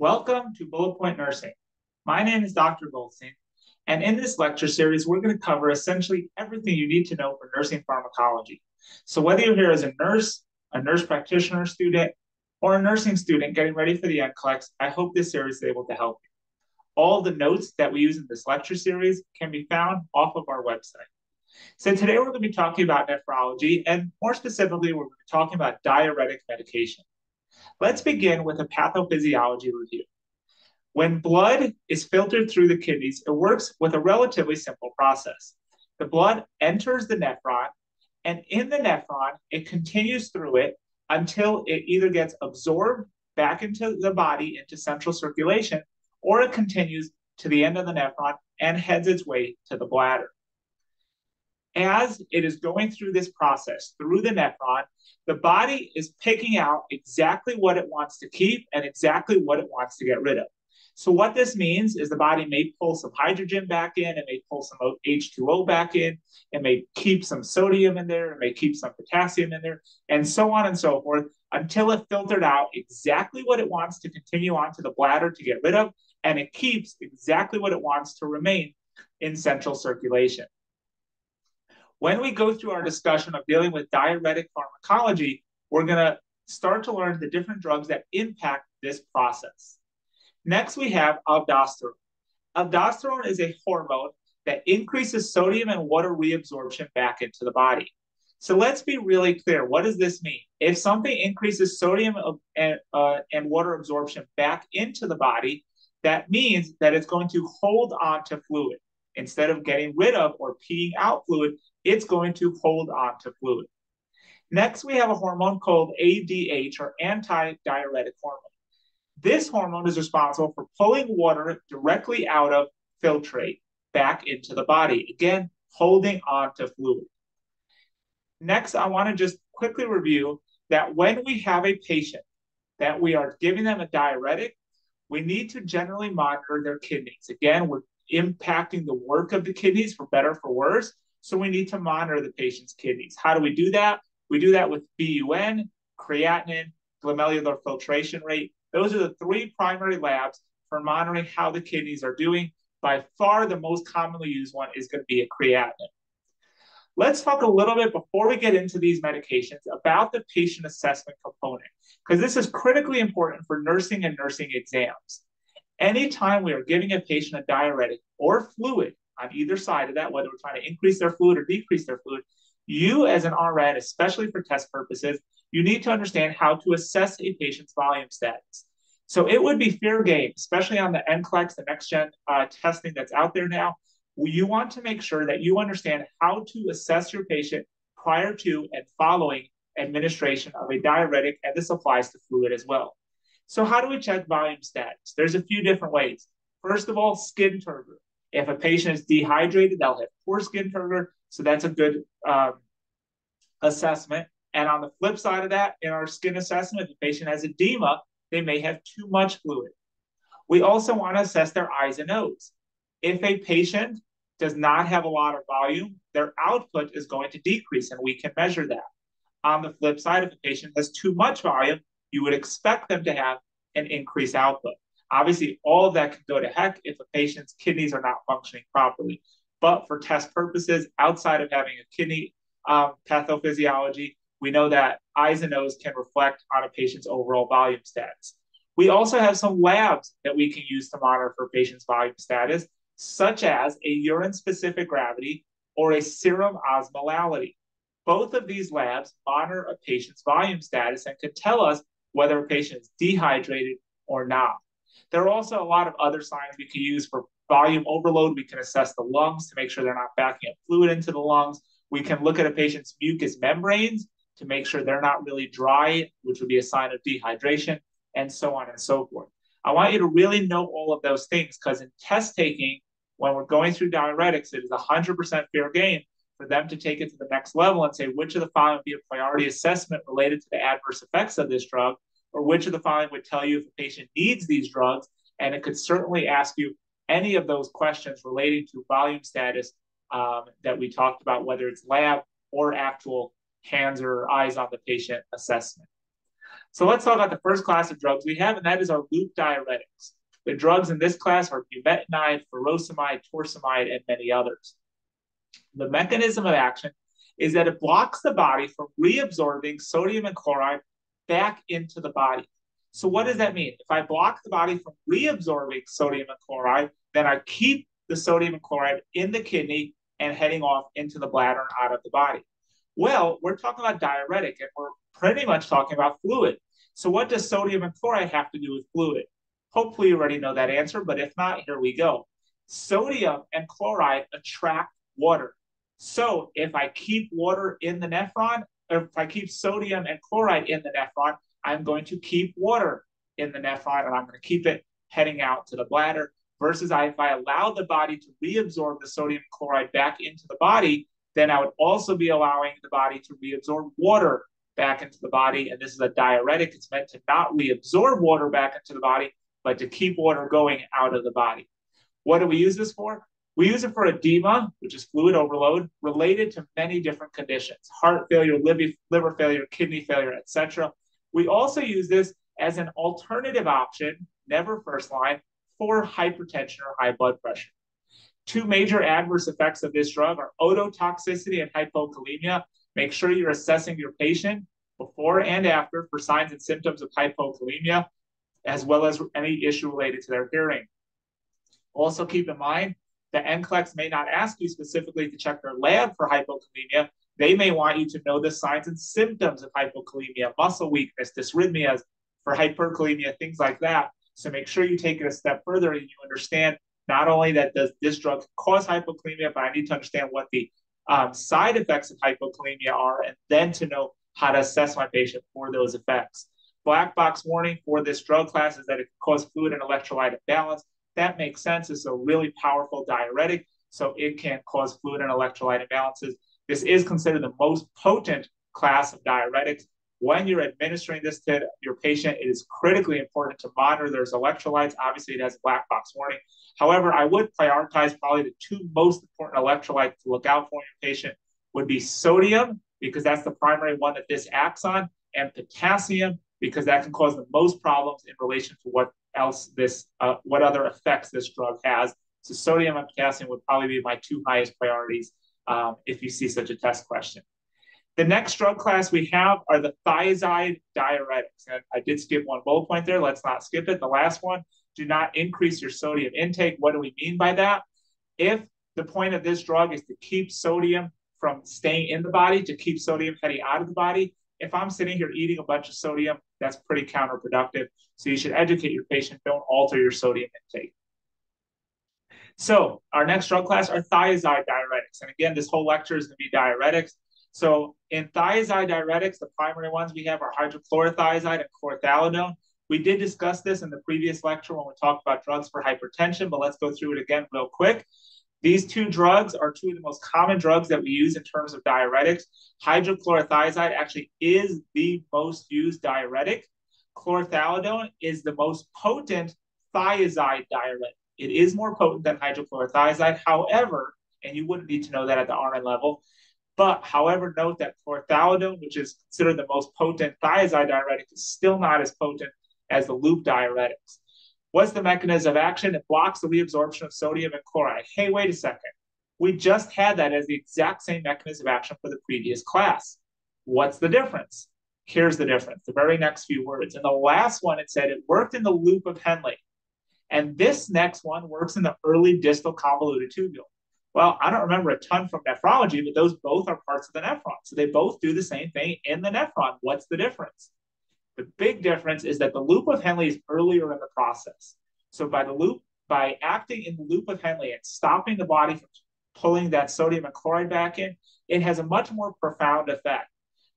Welcome to Bullet Point Nursing. My name is Dr. Goldstein, and in this lecture series, we're going to cover essentially everything you need to know for nursing pharmacology. So whether you're here as a nurse, a nurse practitioner student, or a nursing student getting ready for the NCLEX, I hope this series is able to help you. All the notes that we use in this lecture series can be found off of our website. So today we're going to be talking about nephrology, and more specifically, we're going to be talking about diuretic medication. Let's begin with a pathophysiology review. When blood is filtered through the kidneys, it works with a relatively simple process. The blood enters the nephron, and in the nephron, it continues through it until it either gets absorbed back into the body, into central circulation, or it continues to the end of the nephron and heads its way to the bladder as it is going through this process through the nephron, the body is picking out exactly what it wants to keep and exactly what it wants to get rid of. So what this means is the body may pull some hydrogen back in, it may pull some H2O back in, it may keep some sodium in there, it may keep some potassium in there, and so on and so forth until it filtered out exactly what it wants to continue on to the bladder to get rid of, and it keeps exactly what it wants to remain in central circulation. When we go through our discussion of dealing with diuretic pharmacology, we're going to start to learn the different drugs that impact this process. Next, we have aldosterone. Aldosterone is a hormone that increases sodium and water reabsorption back into the body. So let's be really clear. What does this mean? If something increases sodium and, uh, and water absorption back into the body, that means that it's going to hold on to fluid. Instead of getting rid of or peeing out fluid, it's going to hold on to fluid. Next, we have a hormone called ADH or antidiuretic hormone. This hormone is responsible for pulling water directly out of filtrate back into the body, again, holding on to fluid. Next, I want to just quickly review that when we have a patient that we are giving them a diuretic, we need to generally monitor their kidneys. Again, we're impacting the work of the kidneys for better for worse. So we need to monitor the patient's kidneys. How do we do that? We do that with BUN, creatinine, glomerular filtration rate. Those are the three primary labs for monitoring how the kidneys are doing. By far, the most commonly used one is going to be a creatinine. Let's talk a little bit before we get into these medications about the patient assessment component, because this is critically important for nursing and nursing exams. Anytime we are giving a patient a diuretic or fluid on either side of that, whether we're trying to increase their fluid or decrease their fluid, you as an RN, especially for test purposes, you need to understand how to assess a patient's volume status. So it would be fair game, especially on the NCLEX, the next gen uh, testing that's out there now. You want to make sure that you understand how to assess your patient prior to and following administration of a diuretic, and this applies to fluid as well. So how do we check volume status? There's a few different ways. First of all, skin turgor. If a patient is dehydrated, they'll have poor skin turgor, so that's a good um, assessment. And on the flip side of that, in our skin assessment, if the patient has edema, they may have too much fluid. We also want to assess their I's and O's. If a patient does not have a lot of volume, their output is going to decrease, and we can measure that. On the flip side, if a patient has too much volume, you would expect them to have an increased output. Obviously, all that can go to heck if a patient's kidneys are not functioning properly. But for test purposes, outside of having a kidney um, pathophysiology, we know that I's and O's can reflect on a patient's overall volume status. We also have some labs that we can use to monitor for patient's volume status, such as a urine specific gravity or a serum osmolality. Both of these labs monitor a patient's volume status and can tell us whether a patient is dehydrated or not. There are also a lot of other signs we can use for volume overload. We can assess the lungs to make sure they're not backing up fluid into the lungs. We can look at a patient's mucous membranes to make sure they're not really dry, which would be a sign of dehydration, and so on and so forth. I want you to really know all of those things because in test taking, when we're going through diuretics, it is 100% fair game for them to take it to the next level and say which of the following would be a priority assessment related to the adverse effects of this drug or which of the following would tell you if a patient needs these drugs. And it could certainly ask you any of those questions relating to volume status um, that we talked about, whether it's lab or actual hands or eyes on the patient assessment. So let's talk about the first class of drugs we have, and that is our loop diuretics. The drugs in this class are bumetanide, furosemide, torsemide, and many others. The mechanism of action is that it blocks the body from reabsorbing sodium and chloride back into the body. So what does that mean? If I block the body from reabsorbing sodium and chloride, then I keep the sodium and chloride in the kidney and heading off into the bladder and out of the body. Well, we're talking about diuretic and we're pretty much talking about fluid. So what does sodium and chloride have to do with fluid? Hopefully you already know that answer, but if not, here we go. Sodium and chloride attract water. So if I keep water in the nephron, if I keep sodium and chloride in the nephron, I'm going to keep water in the nephron and I'm going to keep it heading out to the bladder. Versus I, if I allow the body to reabsorb the sodium chloride back into the body, then I would also be allowing the body to reabsorb water back into the body. And this is a diuretic. It's meant to not reabsorb water back into the body, but to keep water going out of the body. What do we use this for? We use it for edema, which is fluid overload, related to many different conditions heart failure, liver failure, kidney failure, etc. We also use this as an alternative option, never first line, for hypertension or high blood pressure. Two major adverse effects of this drug are ototoxicity and hypokalemia. Make sure you're assessing your patient before and after for signs and symptoms of hypokalemia, as well as any issue related to their hearing. Also keep in mind the NCLEX may not ask you specifically to check their lab for hypokalemia, they may want you to know the signs and symptoms of hypokalemia, muscle weakness, dysrhythmias, for hyperkalemia, things like that. So make sure you take it a step further and you understand not only that does this drug cause hypokalemia, but I need to understand what the um, side effects of hypokalemia are, and then to know how to assess my patient for those effects. Black box warning for this drug class is that it can cause fluid and electrolyte imbalance. That makes sense. It's a really powerful diuretic, so it can cause fluid and electrolyte imbalances. This is considered the most potent class of diuretics. When you're administering this to your patient, it is critically important to monitor their electrolytes. Obviously, it has a black box warning. However, I would prioritize probably the two most important electrolytes to look out for in your patient would be sodium, because that's the primary one that this acts on, and potassium, because that can cause the most problems in relation to what else this, uh, what other effects this drug has. So sodium and potassium would probably be my two highest priorities um, if you see such a test question. The next drug class we have are the thiazide diuretics. And I did skip one bullet point there. Let's not skip it. The last one, do not increase your sodium intake. What do we mean by that? If the point of this drug is to keep sodium from staying in the body, to keep sodium heading out of the body, if I'm sitting here eating a bunch of sodium, that's pretty counterproductive. So you should educate your patient. Don't alter your sodium intake. So our next drug class are thiazide diuretics. And again, this whole lecture is to be diuretics. So in thiazide diuretics, the primary ones we have are hydrochlorothiazide and chlorthalidone. We did discuss this in the previous lecture when we talked about drugs for hypertension, but let's go through it again real quick. These two drugs are two of the most common drugs that we use in terms of diuretics. Hydrochlorothiazide actually is the most used diuretic. Chlorothalidone is the most potent thiazide diuretic. It is more potent than hydrochlorothiazide. However, and you wouldn't need to know that at the RN level, but however, note that chlorothalidone, which is considered the most potent thiazide diuretic, is still not as potent as the loop diuretics. What's the mechanism of action? It blocks the reabsorption of sodium and chloride. Hey, wait a second. We just had that as the exact same mechanism of action for the previous class. What's the difference? Here's the difference, the very next few words. In the last one, it said it worked in the loop of Henle. And this next one works in the early distal convoluted tubule. Well, I don't remember a ton from nephrology, but those both are parts of the nephron. So they both do the same thing in the nephron. What's the difference? The big difference is that the loop of Henle is earlier in the process. So by the loop, by acting in the loop of Henle and stopping the body from pulling that sodium and chloride back in, it has a much more profound effect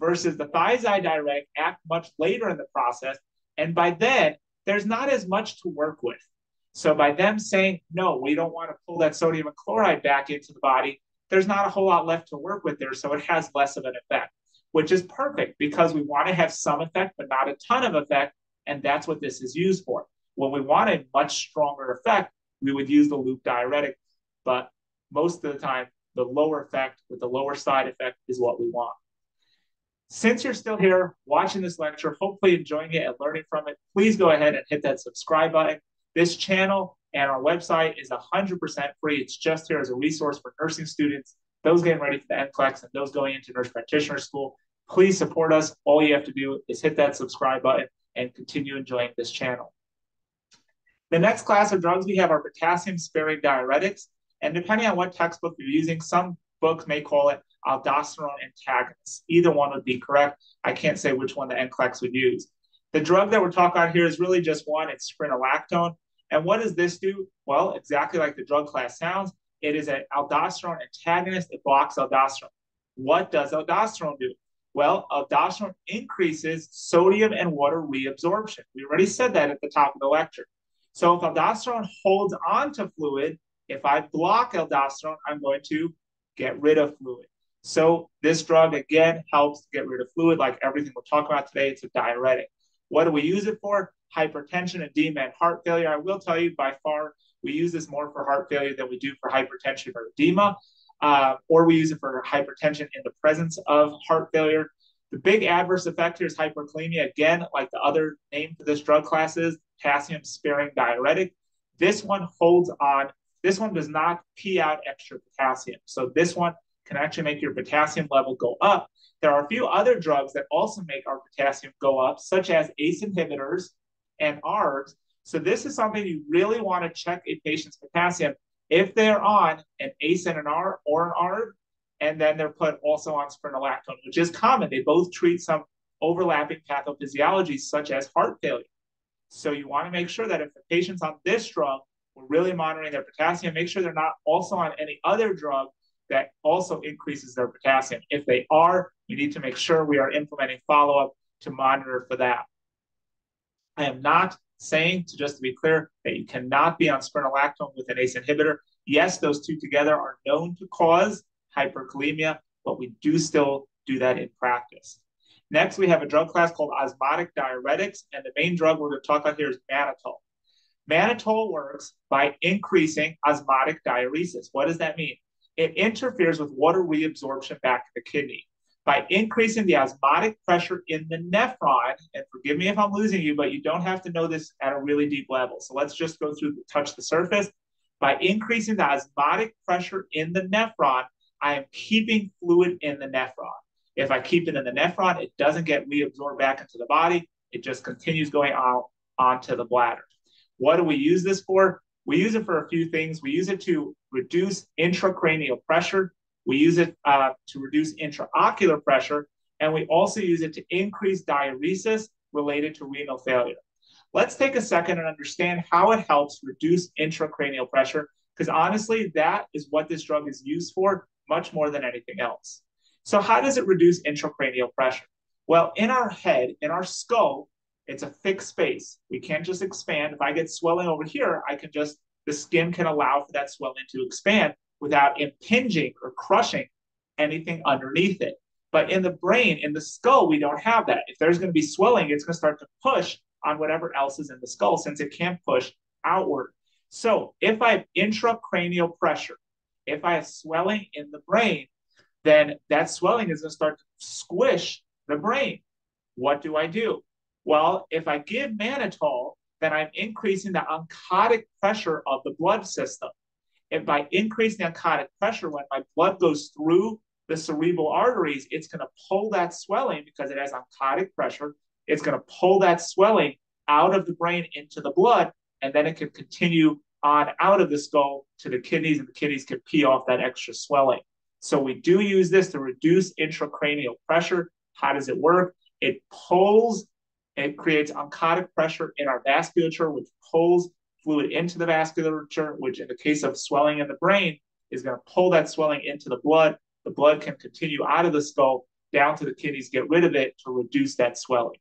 versus the thiazide diuretic act much later in the process. And by then, there's not as much to work with. So by them saying, no, we don't want to pull that sodium and chloride back into the body, there's not a whole lot left to work with there. So it has less of an effect, which is perfect because we want to have some effect, but not a ton of effect. And that's what this is used for. When we want a much stronger effect, we would use the loop diuretic. But most of the time, the lower effect with the lower side effect is what we want. Since you're still here watching this lecture, hopefully enjoying it and learning from it, please go ahead and hit that subscribe button. This channel and our website is 100% free. It's just here as a resource for nursing students, those getting ready for the NCLEX, and those going into nurse practitioner school. Please support us. All you have to do is hit that subscribe button and continue enjoying this channel. The next class of drugs we have are potassium sparing diuretics. And depending on what textbook you're using, some books may call it aldosterone antagonists. Either one would be correct. I can't say which one the NCLEX would use. The drug that we're talking about here is really just one. It's spironolactone. And what does this do? Well, exactly like the drug class sounds, it is an aldosterone antagonist. It blocks aldosterone. What does aldosterone do? Well, aldosterone increases sodium and water reabsorption. We already said that at the top of the lecture. So if aldosterone holds on to fluid, if I block aldosterone, I'm going to get rid of fluid. So this drug, again, helps get rid of fluid like everything we're talking about today. It's a diuretic. What do we use it for? Hypertension, edema, and heart failure. I will tell you by far, we use this more for heart failure than we do for hypertension or edema, uh, or we use it for hypertension in the presence of heart failure. The big adverse effect here is hyperkalemia. Again, like the other name for this drug class is potassium sparing diuretic. This one holds on. This one does not pee out extra potassium. So this one can actually make your potassium level go up. There are a few other drugs that also make our potassium go up, such as ACE inhibitors and ARBs. So this is something you really want to check a patient's potassium if they're on an ACE and an R or an ARB, and then they're put also on spironolactone, which is common. They both treat some overlapping pathophysiology, such as heart failure. So you want to make sure that if the patient's on this drug, we're really monitoring their potassium. Make sure they're not also on any other drug that also increases their potassium. If they are, we need to make sure we are implementing follow-up to monitor for that. I am not saying, to just to be clear, that you cannot be on spironolactone with an ACE inhibitor. Yes, those two together are known to cause hyperkalemia, but we do still do that in practice. Next, we have a drug class called osmotic diuretics, and the main drug we're going to talk about here is mannitol. Mannitol works by increasing osmotic diuresis. What does that mean? It interferes with water reabsorption back to the kidney by increasing the osmotic pressure in the nephron. And forgive me if I'm losing you, but you don't have to know this at a really deep level. So let's just go through, touch the surface. By increasing the osmotic pressure in the nephron, I am keeping fluid in the nephron. If I keep it in the nephron, it doesn't get reabsorbed back into the body. It just continues going out onto the bladder. What do we use this for? We use it for a few things. We use it to reduce intracranial pressure. We use it uh, to reduce intraocular pressure. And we also use it to increase diuresis related to renal failure. Let's take a second and understand how it helps reduce intracranial pressure, because honestly, that is what this drug is used for much more than anything else. So, how does it reduce intracranial pressure? Well, in our head, in our skull, it's a fixed space. We can't just expand. If I get swelling over here, I can just, the skin can allow for that swelling to expand without impinging or crushing anything underneath it. But in the brain, in the skull, we don't have that. If there's going to be swelling, it's going to start to push on whatever else is in the skull since it can't push outward. So if I have intracranial pressure, if I have swelling in the brain, then that swelling is going to start to squish the brain. What do I do? Well, if I give mannitol, then I'm increasing the oncotic pressure of the blood system. And by increasing oncotic pressure, when my blood goes through the cerebral arteries, it's going to pull that swelling because it has oncotic pressure. It's going to pull that swelling out of the brain into the blood, and then it can continue on out of the skull to the kidneys, and the kidneys can pee off that extra swelling. So we do use this to reduce intracranial pressure. How does it work? It pulls it creates oncotic pressure in our vasculature, which pulls fluid into the vasculature, which in the case of swelling in the brain is going to pull that swelling into the blood. The blood can continue out of the skull down to the kidneys, get rid of it to reduce that swelling.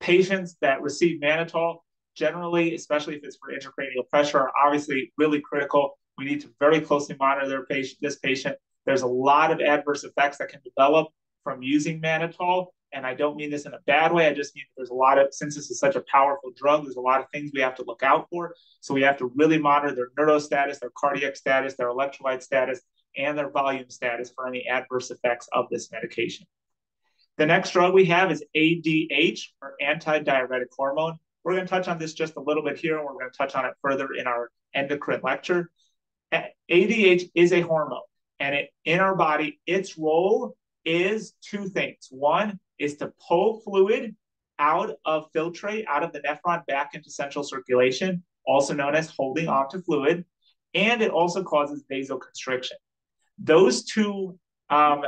Patients that receive mannitol, generally, especially if it's for intracranial pressure, are obviously really critical. We need to very closely monitor their patient, this patient. There's a lot of adverse effects that can develop from using mannitol. And I don't mean this in a bad way. I just mean there's a lot of, since this is such a powerful drug, there's a lot of things we have to look out for. So we have to really monitor their neuro status, their cardiac status, their electrolyte status, and their volume status for any adverse effects of this medication. The next drug we have is ADH, or antidiuretic hormone. We're going to touch on this just a little bit here, and we're going to touch on it further in our endocrine lecture. ADH is a hormone, and it, in our body, its role is two things. One is to pull fluid out of filtrate, out of the nephron back into central circulation, also known as holding onto fluid, and it also causes vasoconstriction. Those two um,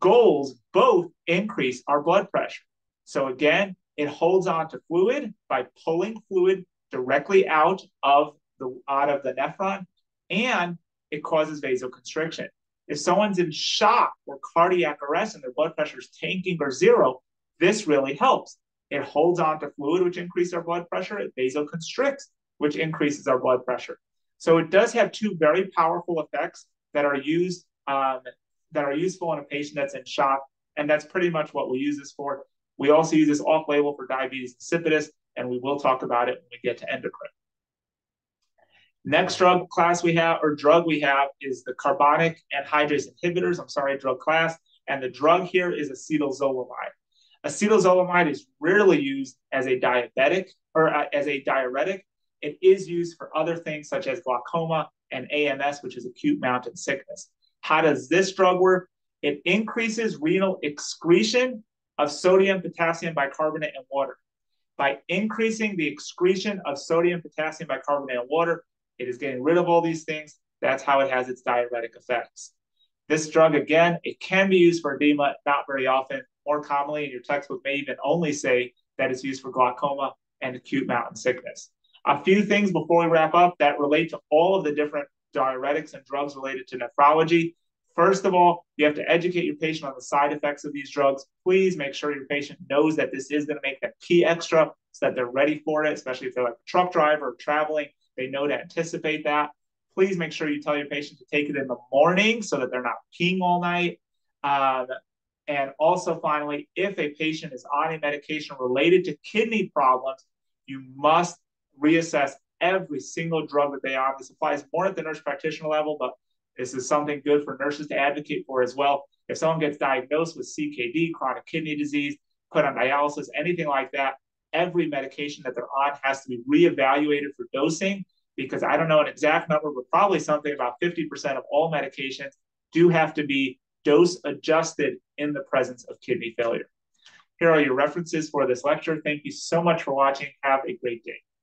goals both increase our blood pressure. So again, it holds on to fluid by pulling fluid directly out of the out of the nephron, and it causes vasoconstriction. If someone's in shock or cardiac arrest and their blood pressure is tanking or zero, this really helps. It holds on to fluid, which increases our blood pressure. It vasoconstricts, which increases our blood pressure. So it does have two very powerful effects that are used um, that are useful in a patient that's in shock. And that's pretty much what we use this for. We also use this off label for diabetes insipidus, and we will talk about it when we get to endocrine. Next drug class we have, or drug we have, is the carbonic anhydrase inhibitors. I'm sorry, drug class. And the drug here is acetazolamide. Acetazolamide is rarely used as a diabetic or uh, as a diuretic. It is used for other things such as glaucoma and AMS, which is acute mountain sickness. How does this drug work? It increases renal excretion of sodium, potassium bicarbonate, and water. By increasing the excretion of sodium, potassium bicarbonate, and water, it is getting rid of all these things. That's how it has its diuretic effects. This drug, again, it can be used for edema, not very often. More commonly, in your textbook may even only say that it's used for glaucoma and acute mountain sickness. A few things before we wrap up that relate to all of the different diuretics and drugs related to nephrology. First of all, you have to educate your patient on the side effects of these drugs. Please make sure your patient knows that this is going to make them pee extra so that they're ready for it, especially if they're like a truck driver or traveling. They know to anticipate that. Please make sure you tell your patient to take it in the morning so that they're not peeing all night. Um, and also, finally, if a patient is on a medication related to kidney problems, you must reassess every single drug that they are. This applies more at the nurse practitioner level, but this is something good for nurses to advocate for as well. If someone gets diagnosed with CKD, chronic kidney disease, put on dialysis, anything like that, every medication that they're on has to be reevaluated for dosing because I don't know an exact number, but probably something about 50% of all medications do have to be dose adjusted in the presence of kidney failure. Here are your references for this lecture. Thank you so much for watching. Have a great day.